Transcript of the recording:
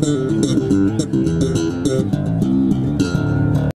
Gracias.